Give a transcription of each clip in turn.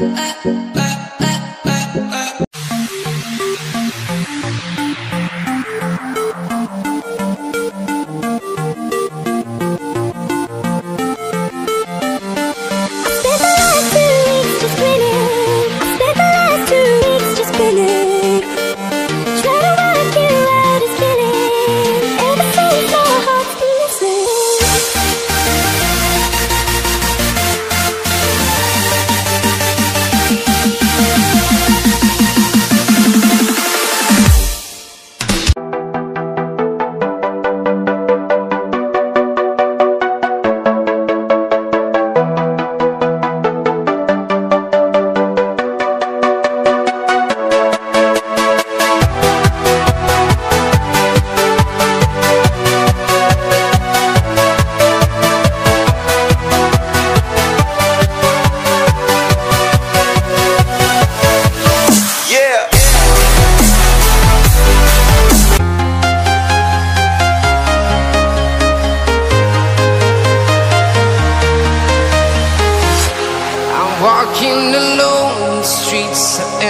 Spent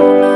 Thank